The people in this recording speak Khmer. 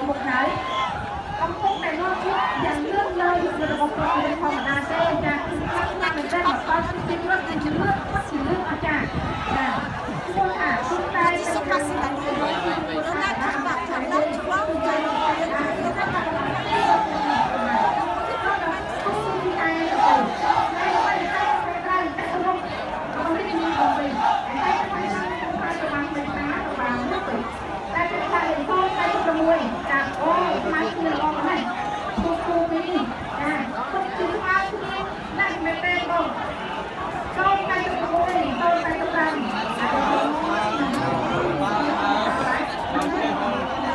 ងមុខហើយកំពុងតែមកជួបយ៉ាងលឿនឡើយរបស់ប្រទេសធម្មតាទេចាគឺខ្លាំងណាស់មែនទែនមកដល់ទីក្រុងជាជំនួយ